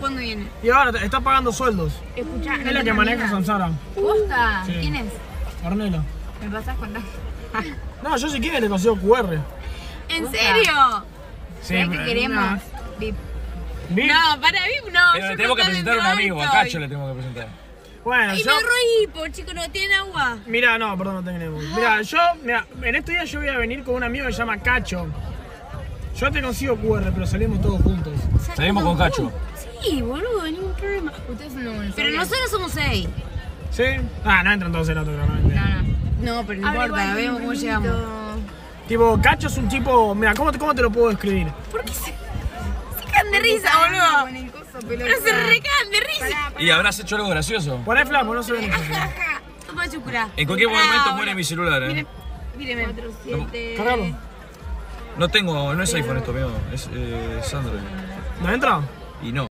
¿Cuándo viene? Y ahora te- está pagando sueldos. Escuchá, Es la que maneja Samsara. ¿Posta? Sí. ¿Quién es? Ornella. ¿Me pasás contacto? No, yo si quiere le paseo QR. ¿En ¿Posta? serio? Sí, ¿Sabés qué pero- queremos? Vip. ¿Vi? No, para VIP no. Pero le tenemos que con presentar a un amigo, a. Cacho le tenemos que presentar. Bueno, Ay, yo... me roí, por chico, no tiene agua. Mira, no, perdón, no tenemos. Mira, yo, mira, en estos días yo voy a venir con un amigo que se llama Cacho. Yo te consigo QR, pero salimos todos juntos. Salimos con Cacho. Sí, boludo, ningún problema. Ustedes un Pero nosotros somos seis. ¿Sí? Ah, no entran todos en auto, claramente. No, no. No, pero no importa, vemos cómo llegamos. Tipo, Cacho es un tipo. Mira, ¿cómo, te- ¿cómo te lo puedo describir? ¿Por qué se, se cagan de risa, boludo? Pero se recagan de risa. ¿Y habrás hecho algo gracioso? Poné flaco, no se ven eso. Toma chucura. En cualquier momento muere mi celular, eh. Míreme. 4, 7. Cargalo. No tengo, no es iPhone esto, amigo. Es, eh, es Android. ¿No entra? Y no.